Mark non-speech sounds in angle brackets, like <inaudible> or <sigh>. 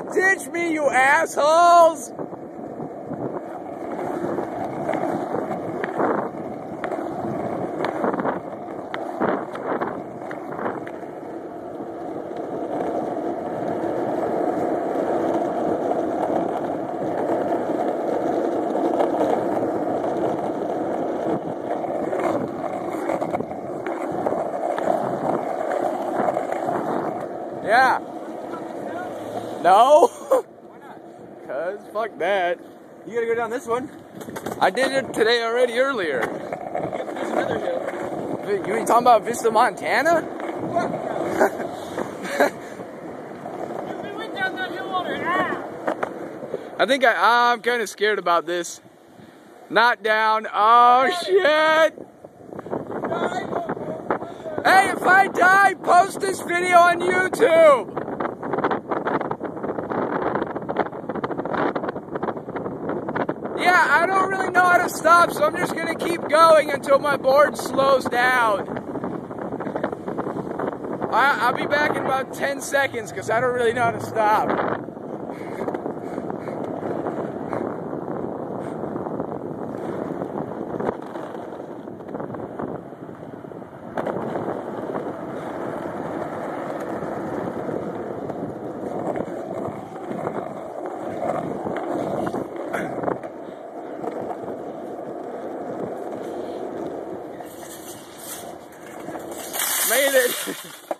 ditch me, you assholes! Yeah. No. Why not? <laughs> Cause fuck that. You gotta go down this one. I did it today already earlier. There's another hill. You ain't talking about Vista, Montana? We went down that hill on. I think I, I'm kind of scared about this. Not down. Oh shit. Hey, if I die, post this video on YouTube. Yeah, I don't really know how to stop, so I'm just gonna keep going until my board slows down. I, I'll be back in about 10 seconds because I don't really know how to stop. Made it. <laughs>